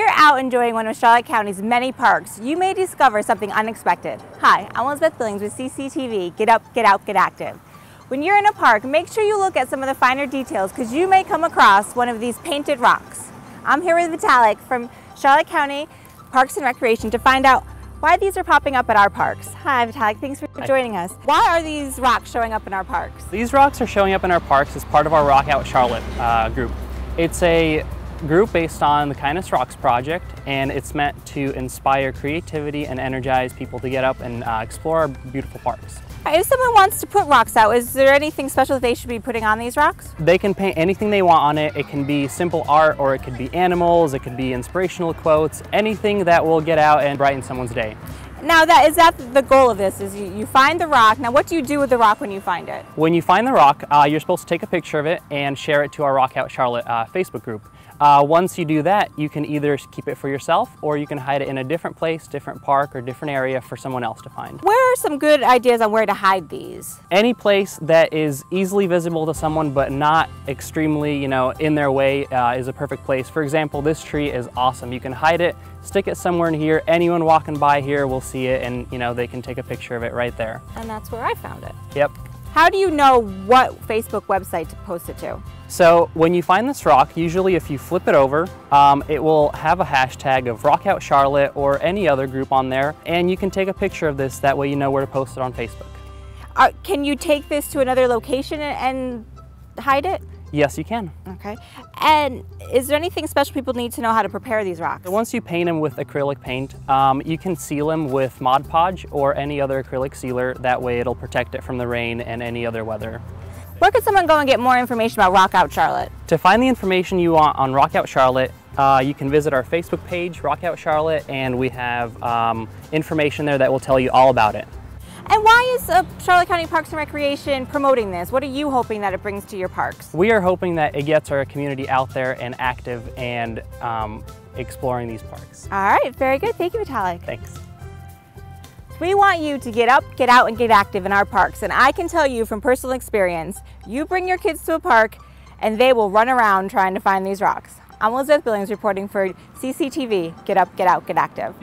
out enjoying one of Charlotte County's many parks, you may discover something unexpected. Hi, I'm Elizabeth Billings with CCTV, Get Up, Get Out, Get Active. When you're in a park, make sure you look at some of the finer details because you may come across one of these painted rocks. I'm here with Vitaliy from Charlotte County Parks and Recreation to find out why these are popping up at our parks. Hi Vitaliy, thanks for joining us. Why are these rocks showing up in our parks? These rocks are showing up in our parks as part of our Rock Out Charlotte uh, group. It's a group based on the Kindness Rocks project and it's meant to inspire creativity and energize people to get up and uh, explore our beautiful parks. If someone wants to put rocks out, is there anything special that they should be putting on these rocks? They can paint anything they want on it. It can be simple art or it could be animals, it could be inspirational quotes, anything that will get out and brighten someone's day. Now that is that the goal of this is you, you find the rock. Now what do you do with the rock when you find it? When you find the rock, uh, you're supposed to take a picture of it and share it to our Rock Out Charlotte uh, Facebook group. Uh, once you do that, you can either keep it for yourself or you can hide it in a different place, different park, or different area for someone else to find. Where are some good ideas on where to hide these? Any place that is easily visible to someone but not extremely, you know, in their way uh, is a perfect place. For example, this tree is awesome. You can hide it, stick it somewhere in here. Anyone walking by here will see it and, you know, they can take a picture of it right there. And that's where I found it. Yep. How do you know what Facebook website to post it to? So when you find this rock, usually if you flip it over, um, it will have a hashtag of Rock Out Charlotte or any other group on there, and you can take a picture of this. That way you know where to post it on Facebook. Uh, can you take this to another location and hide it? Yes, you can. Okay. And is there anything special people need to know how to prepare these rocks? So once you paint them with acrylic paint, um, you can seal them with Mod Podge or any other acrylic sealer. That way it'll protect it from the rain and any other weather. Where could someone go and get more information about Rock Out Charlotte? To find the information you want on Rock Out Charlotte, uh, you can visit our Facebook page, Rock Out Charlotte, and we have um, information there that will tell you all about it. And why is uh, Charlotte County Parks and Recreation promoting this? What are you hoping that it brings to your parks? We are hoping that it gets our community out there and active and um, exploring these parks. All right, very good. Thank you, Vitaliy. Thanks. We want you to get up, get out, and get active in our parks. And I can tell you from personal experience, you bring your kids to a park and they will run around trying to find these rocks. I'm Elizabeth Billings reporting for CCTV. Get up, get out, get active.